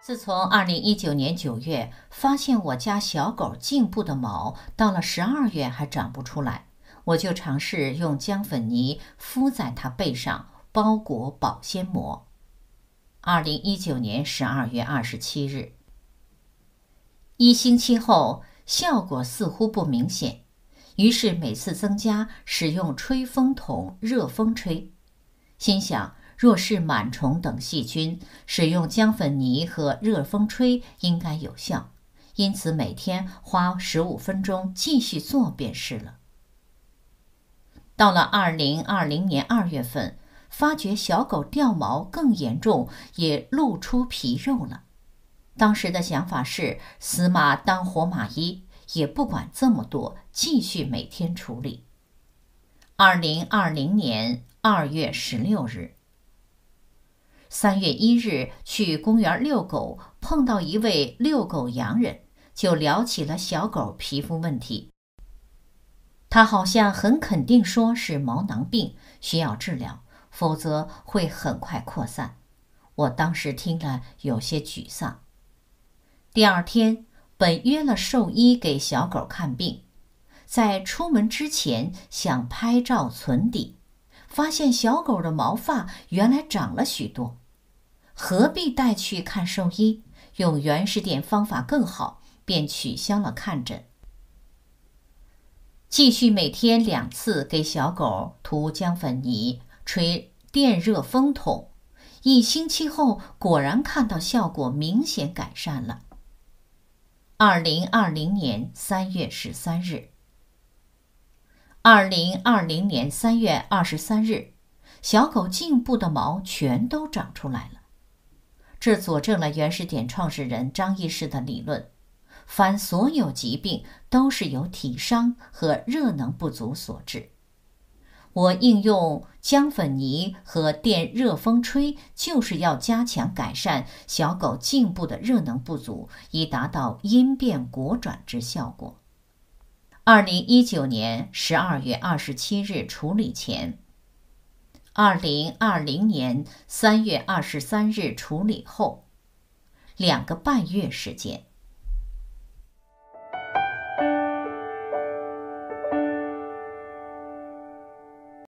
自从二零一九年九月发现我家小狗颈部的毛到了十二月还长不出来，我就尝试用姜粉泥敷在它背上，包裹保鲜膜。二零一九年十二月二十七日，一星期后效果似乎不明显，于是每次增加使用吹风筒热风吹，心想。若是螨虫等细菌，使用姜粉泥和热风吹应该有效，因此每天花十五分钟继续做便是了。到了二零二零年二月份，发觉小狗掉毛更严重，也露出皮肉了。当时的想法是死马当活马医，也不管这么多，继续每天处理。二零二零年二月十六日。三月一日去公园遛狗，碰到一位遛狗洋人，就聊起了小狗皮肤问题。他好像很肯定说是毛囊病，需要治疗，否则会很快扩散。我当时听了有些沮丧。第二天本约了兽医给小狗看病，在出门之前想拍照存底。发现小狗的毛发原来长了许多，何必带去看兽医？用原始点方法更好，便取消了看诊。继续每天两次给小狗涂姜粉泥、吹电热风筒，一星期后果然看到效果明显改善了。二零二零年三月十三日。二零二零年三月二十三日，小狗颈部的毛全都长出来了。这佐证了原始点创始人张医师的理论：凡所有疾病都是由体伤和热能不足所致。我应用姜粉泥和电热风吹，就是要加强改善小狗颈部的热能不足，以达到因变果转之效果。二零一九年十二月二十七日处理前，二零二零年三月二十三日处理后，两个半月时间。